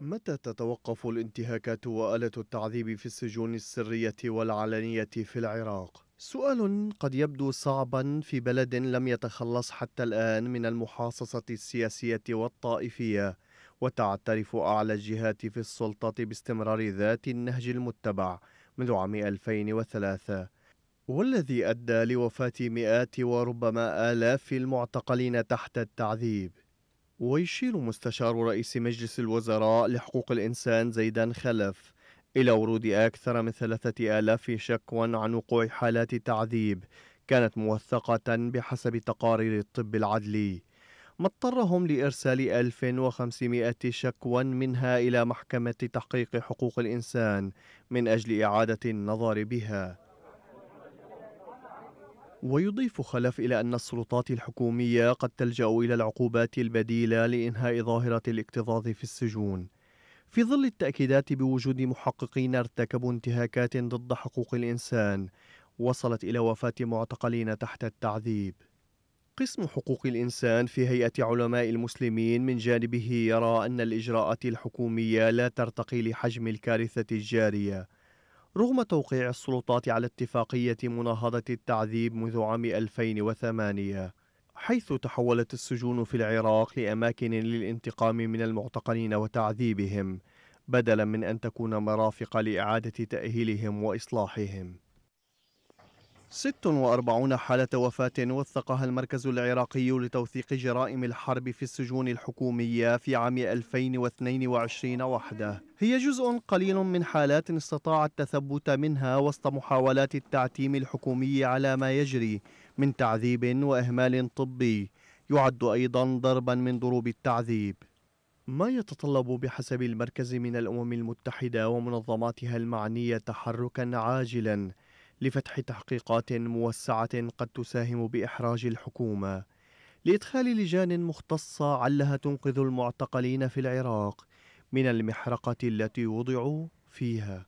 متى تتوقف الانتهاكات وآلة التعذيب في السجون السرية والعلنية في العراق؟ سؤال قد يبدو صعبا في بلد لم يتخلص حتى الآن من المحاصصة السياسية والطائفية وتعترف أعلى الجهات في السلطة باستمرار ذات النهج المتبع منذ عام 2003 والذي أدى لوفاة مئات وربما آلاف المعتقلين تحت التعذيب ويشير مستشار رئيس مجلس الوزراء لحقوق الإنسان زيدان خلف إلى ورود أكثر من ثلاثة آلاف شكوى عن وقوع حالات تعذيب كانت موثقة بحسب تقارير الطب العدلي. ما اضطرهم لإرسال 1500 شكوى منها إلى محكمة تحقيق حقوق الإنسان من أجل إعادة النظر بها. ويضيف خلف إلى أن السلطات الحكومية قد تلجأ إلى العقوبات البديلة لإنهاء ظاهرة الاكتظاظ في السجون. في ظل التأكيدات بوجود محققين ارتكبوا انتهاكات ضد حقوق الإنسان وصلت إلى وفاة معتقلين تحت التعذيب. قسم حقوق الإنسان في هيئة علماء المسلمين من جانبه يرى أن الإجراءات الحكومية لا ترتقي لحجم الكارثة الجارية. رغم توقيع السلطات على اتفاقية مناهضة التعذيب منذ عام 2008 حيث تحولت السجون في العراق لأماكن للانتقام من المعتقلين وتعذيبهم بدلا من أن تكون مرافق لإعادة تأهيلهم وإصلاحهم. 46 حالة وفاة وثقها المركز العراقي لتوثيق جرائم الحرب في السجون الحكومية في عام 2022 وحده. هي جزء قليل من حالات استطاع التثبت منها وسط محاولات التعتيم الحكومي على ما يجري من تعذيب وإهمال طبي يعد أيضا ضربا من ضروب التعذيب. ما يتطلب بحسب المركز من الأمم المتحدة ومنظماتها المعنية تحركا عاجلا لفتح تحقيقات موسعة قد تساهم بإحراج الحكومة. لإدخال لجان مختصة علها تنقذ المعتقلين في العراق من المحرقة التي وضعوا فيها.